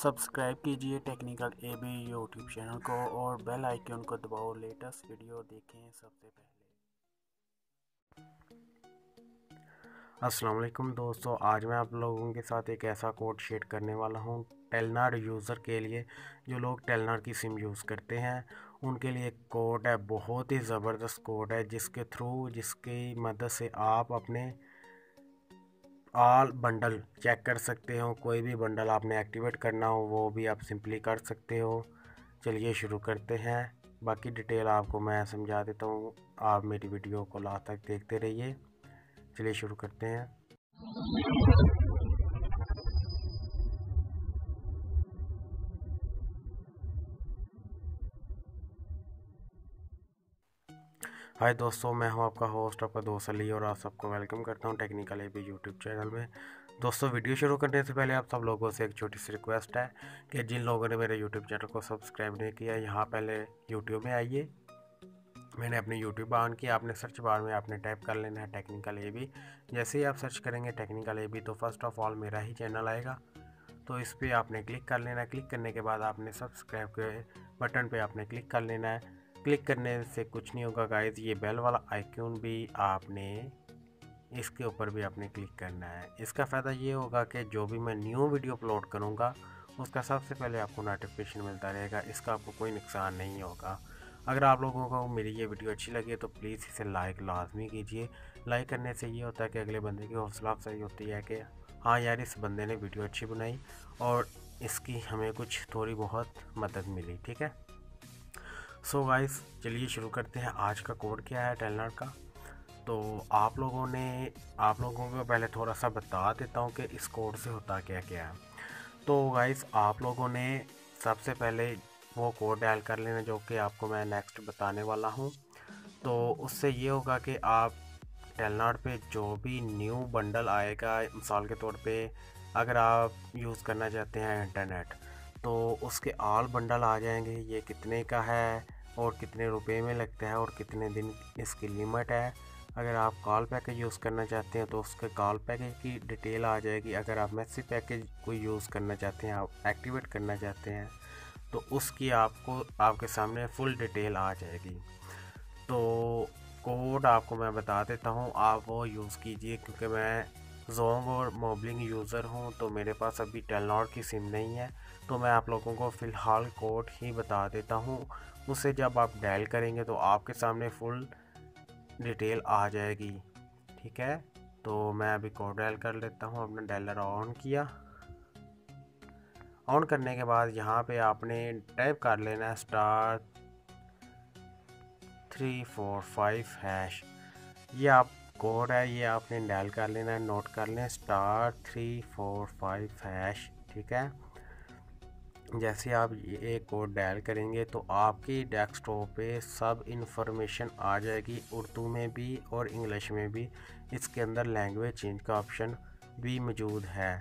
Subscribe कीजिए technical A B YouTube channel को और बेल आइकन को दबाओ। लेटेस्ट वीडियो देखें सबसे पहले। अस्सलाम वालेकुम दोस्तों, आज मैं आप लोगों के साथ एक ऐसा कोड शेयर करने वाला हूँ, टेलनार यूज़र के लिए, जो लोग टेलनार की सिम यूज़ करते हैं। उनके लिए कोड है, बहुत ही ज़बरदस्त कोड है, जिसके थ्रू, जिसकी मदद से आप अपने ऑल बंडल चेक कर सकते हो, कोई भी बंडल आपने एक्टिवेट करना हो, वो भी आप सिंपली कर सकते हो। चलिए शुरू करते हैं। बाकी डिटेल आपको मैं समझा देता हूँ। आप मेरी वीडियो को लास्ट तक देखते रहिए। चलिए शुरू करते हैं। हाय दोस्तों, मैं हूँ आपका होस्ट आपका दोस्त अली और आप सबको वेलकम करता हूँ technical A B YouTube channel में। दोस्तों वीडियो शुरू करने से पहले आप सब लोगों से एक छोटी सी रिक्वेस्ट है कि जिन लोगों ने मेरे यूट्यूब चैनल को सब्सक्राइब नहीं किया, यहाँ पहले यूट्यूब में आइए। मैंने अपने यूट्यूब ऑन किया, आपने सर्च बार में आपने टाइप कर लेना है टेक्निकल ए बी जैसे ही आप सर्च करेंगे टेक्निकल ए बी तो फ़र्स्ट ऑफ़ ऑल मेरा ही चैनल आएगा। तो इस पर आपने क्लिक कर लेना है। क्लिक करने के बाद आपने सब्सक्राइब के बटन पर आपने क्लिक कर लेना है। क्लिक करने से कुछ नहीं होगा गाइज़ ये बेल वाला आइकन भी आपने, इसके ऊपर भी आपने क्लिक करना है। इसका फ़ायदा ये होगा कि जो भी मैं न्यू वीडियो अपलोड करूँगा, उसका सबसे पहले आपको नोटिफिकेशन मिलता रहेगा, इसका आपको कोई नुकसान नहीं होगा। अगर आप लोगों को मेरी ये वीडियो अच्छी लगी तो प्लीज़ इसे लाइक लाजमी कीजिए। लाइक करने से ये होता है कि अगले बंदे की हौसला अफजाई होती है कि हाँ यार, इस बंदे ने वीडियो अच्छी बनाई और इसकी हमें कुछ थोड़ी बहुत मदद मिली, ठीक है? सो गाइस चलिए शुरू करते हैं। आज का कोड क्या है टेलनर का? तो आप लोगों ने, आप लोगों को पहले थोड़ा सा बता देता हूँ कि इस कोड से होता क्या क्या है। तो गाइस आप लोगों ने सबसे पहले वो कोड डायल कर लेना जो कि आपको मैं नेक्स्ट बताने वाला हूँ। तो उससे ये होगा कि आप टेलनाट पे जो भी न्यू बंडल आएगा मिसाल के तौर पे अगर आप यूज़ करना चाहते हैं इंटरनेट तो उसके ऑल बंडल आ जाएँगे। ये कितने का है? और कितने रुपए में लगता है और कितने दिन इसकी लिमिट है। अगर आप कॉल पैकेज यूज़ करना चाहते हैं तो उसके कॉल पैकेज की डिटेल आ जाएगी। अगर आप मैसेज पैकेज को यूज़ करना चाहते हैं, आप एक्टिवेट करना चाहते हैं तो उसकी आपको, आपके सामने फुल डिटेल आ जाएगी। तो कोड आपको मैं बता देता हूँ, आप वो यूज़ कीजिए, क्योंकि मैं जोंग और मोबलिंग यूज़र हूँ तो मेरे पास अभी टेलनॉर की सिम नहीं है तो मैं आप लोगों को फ़िलहाल कोड ही बता देता हूँ। उसे जब आप डायल करेंगे तो आपके सामने फुल डिटेल आ जाएगी, ठीक है? तो मैं अभी कोड डायल कर लेता हूँ, अपना डायलर ऑन किया। ऑन करने के बाद यहाँ पे आपने टाइप कर लेना है star three four five hash ये आप कोड है, ये आपने डायल कर लेना है, नोट कर लें, star three four five hash, ठीक है? जैसे आप ये कोड डायल करेंगे तो आपकी डेस्कटॉप पे सब इन्फॉर्मेशन आ जाएगी, उर्दू में भी और इंग्लिश में भी। इसके अंदर लैंग्वेज चेंज का ऑप्शन भी मौजूद है।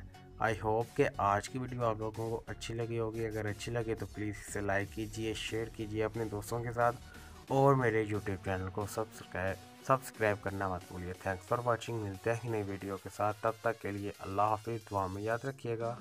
आई होप कि आज की वीडियो आप लोगों को अच्छी लगी होगी। अगर अच्छी लगे तो प्लीज़ इसे लाइक कीजिए, शेयर कीजिए अपने दोस्तों के साथ और मेरे यूट्यूब चैनल को सब्सक्राइब सब्सक्राइब करना मत भूलिए। थैंक्स फॉर वॉचिंग मिलते हैं नई वीडियो के साथ। तब तक के लिए अल्लाह हाफिज़। दुआ में याद रखिएगा।